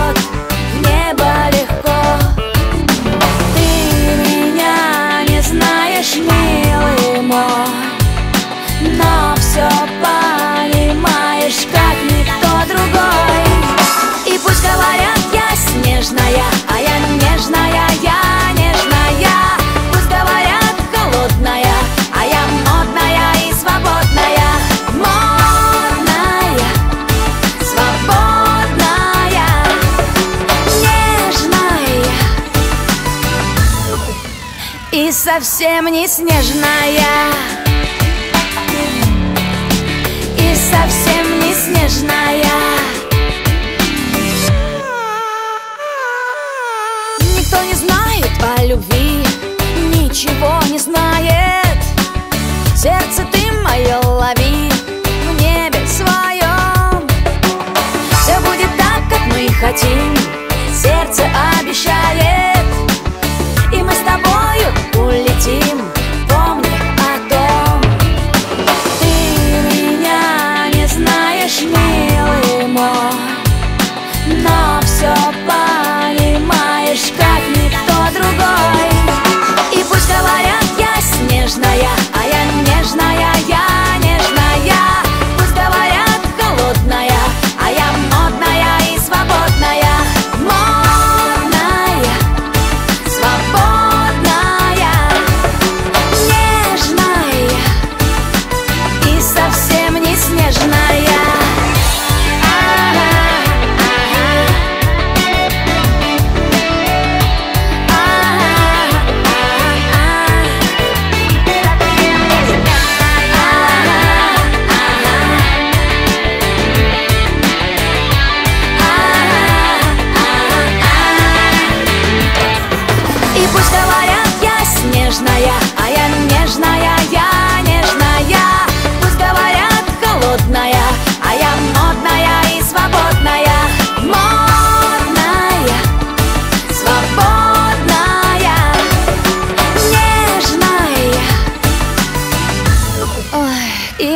heart Совсем не снежная. И совсем не снежная. Никто не знает о любви Ничего не знает. Сердце ты мое лови В небе своем. Все будет так, как мы хотим. Сердце обещает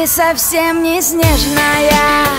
совсем не снежная